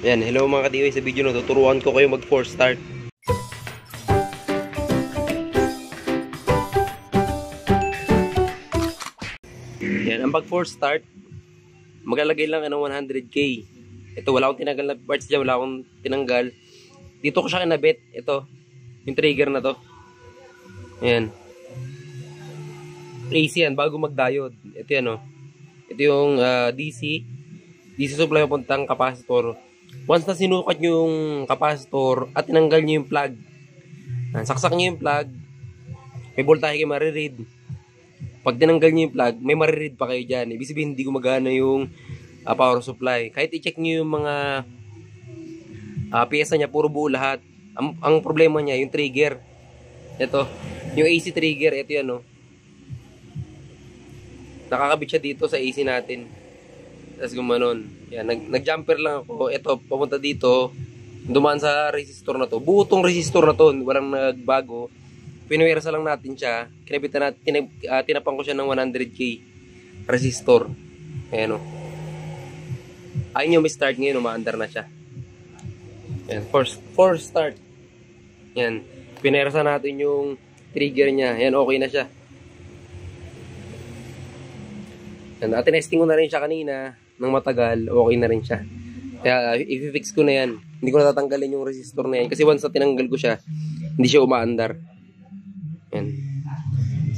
Ayan, hello mga ka-DIY sa video na to. Turuan ko kayo mag force start. Yan, ang pag force start, maglalagay lang ng 100k. Ito, wala akong tinanggal na parts dyan, wala akong tinanggal. Dito ko siya kinabit, ito, yung trigger na to. Ayan. AC yan, bago mag-diode. Ito yan, oh. Ito yung ah, DC. DC supply papuntang capacitor. Once na sinukat nyo yung capacitor at tinanggal nyo yung plug, ah, saksak nyo yung plug, may voltahe kayo mariread. Pag tinanggal nyo yung plug, may mariread pa kayo dyan. Ibig sabihin, hindi gumagana yung ah, power supply. Kahit i-check nyo yung mga ah, pyesa niya, puro buo lahat. Ang, ang problema niya, yung trigger. Ito, yung AC trigger, ito yan, oh. Nakakabit siya dito sa AC natin. Tapos gumanon. Yan, nag, nag-jumper lang ako. Ito, papunta dito. Dumaan sa resistor na to. Buo tong resistor na to. Walang nagbago. Pinuwersa lang natin siya. Kinabitan natin, tinap, ah, tinapang ko siya ng 100k resistor. Ayan o. Ayun yung may start ngayon, umaandar na siya. Yan, force, force start. Yan. Pinersa natin yung trigger niya. Yan, okay na siya. Yan, at tinesting ko na rin siya kanina ng matagal, okay na rin siya. Kaya i-fix ko na yan. Hindi ko na tatanggalin yung resistor na yan. Kasi once na tinanggal ko siya, hindi siya umaandar. Yan.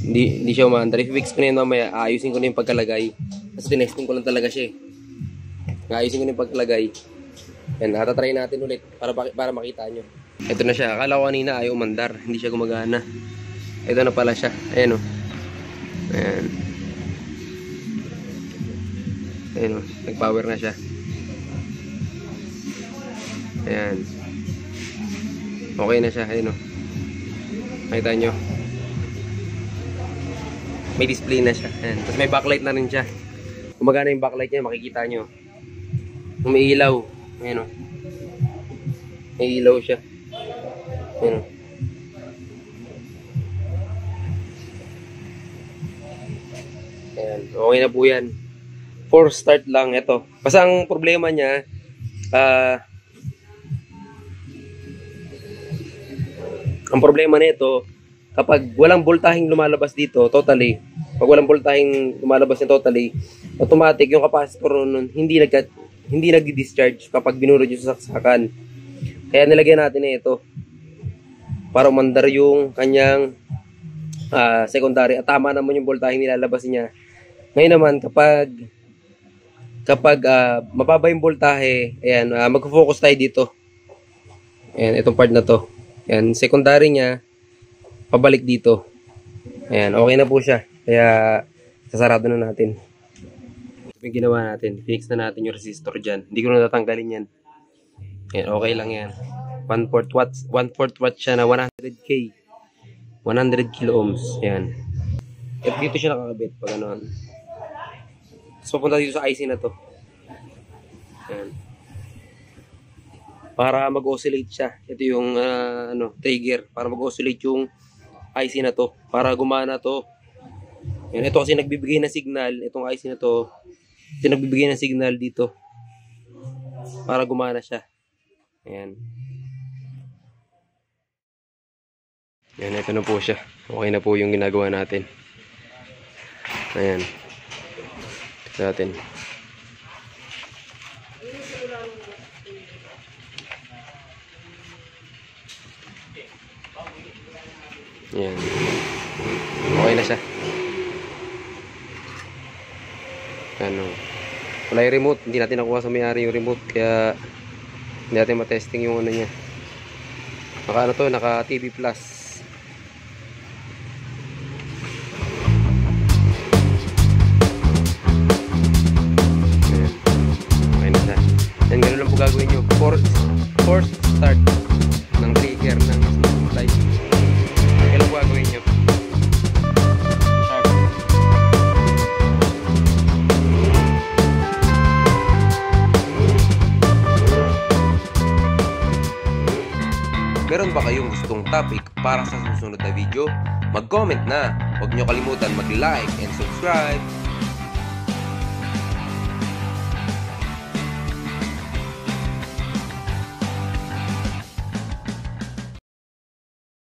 Hindi, hindi siya umaandar. I-fix ko na yan mamaya. Aayusin ko na yung pagkalagay. Kasi tinesting ko lang talaga siya eh. Aayusin ko na yung pagkalagay. Yan, natatry natin ulit para, para makita nyo. Ito na siya. Akala ko kanina ayaw umandar. Hindi siya gumagana. Ito na pala siya. Ayan o. Ayan. Ayan o. Nag-power na siya. Ayan. Okay na siya. Ayan o. Makita nyo. May display na siya. Ayan. Tapos may backlight na rin siya. Gumagana yung backlight niya. Makikita nyo. Umiilaw. Ayan o. May ilaw siya. Ayan o. Ayan. Okay na po yan. For start lang ito. Basta ang problema niya, ah, ang problema nito, kapag walang voltaheng lumalabas dito, totally, pag walang voltaheng lumalabas nito totally, automatic yung capacitor nun hindi nag hindi nagdi-discharge kapag binurod yung sasaksakan. Kaya nilagyan natin na ito para umandar yung kanyang ah, secondary at tama naman yung voltahe nilalabas niya. Ngayon naman kapag kapag ah, mababa yung voltahe, ayan, ah, magfo-focus tayo dito. Ayan, itong part na to. Ayan, secondary niya pabalik dito. Ayan, okay na po siya. Kaya sasarado na natin. Yung ginawa natin, fix na natin yung resistor dyan. Hindi ko na tatanggalin yan. Ayan, okay lang yan. 1/4 watts, 1/4 watts siya na 100k. 100 kilo ohms. Ayan. At dito siya nakakabit pag ano. Tapos papunta dito sa IC na to. Ayan. Para mag-oscillate siya. Ito yung ah, ano, trigger. Para mag-oscillate yung IC na to. Para gumana to. Ayan. Ito kasi nagbibigay ng signal. Itong IC na to. Ito nagbibigay ng signal dito. Para gumana siya. Ayan. Ayan, ito na po siya. Okay na po yung ginagawa natin. Ayan. Natin. Ayan. Okay na siya. Ano. Wala yung remote. Hindi natin nakuha sa may-ari yung remote. Kaya hindi natin matesting yung ano niya. Naka ano to, naka TV Plus. Force, force start ng trigger ng. Ganun lang po gagawin nyo. Meron ba kayong gustong topic para sa susunod na video? Mag-comment na! Huwag nyo kalimutan mag-like and subscribe!